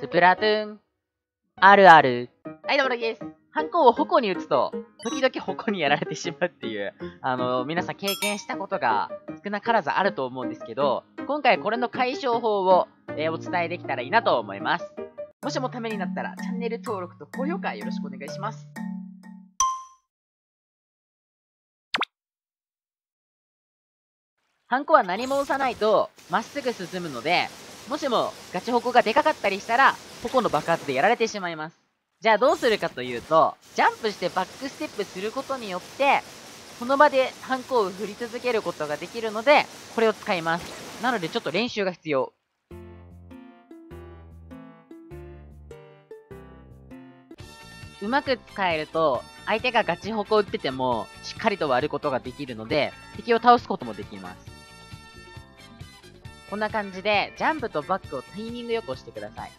スプラトゥーン、あるある。はい、どうもです。ハンコを矛に打つと、時々矛にやられてしまうっていう、あの、皆さん経験したことが少なからずあると思うんですけど、今回これの解消法を、えー、お伝えできたらいいなと思います。もしもためになったら、チャンネル登録と高評価よろしくお願いします。ハンコは何も押さないと、まっすぐ進むので、もしもガチホコがでかかったりしたら、ホコの爆発でやられてしまいます。じゃあどうするかというと、ジャンプしてバックステップすることによって、この場でハンコを振り続けることができるので、これを使います。なのでちょっと練習が必要。うまく使えると、相手がガチホコを打ってても、しっかりと割ることができるので、敵を倒すこともできます。こんな感じで、ジャンプとバックをタイミングよく押してください。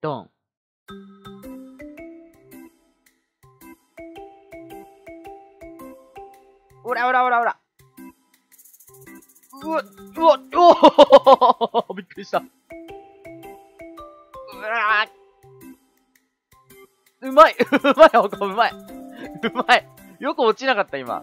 ドン。おらおらおらおら。うわ、うわ、おおびっくりした。うわうまいうまい、ほか、うまいうまいよく落ちなかった、今。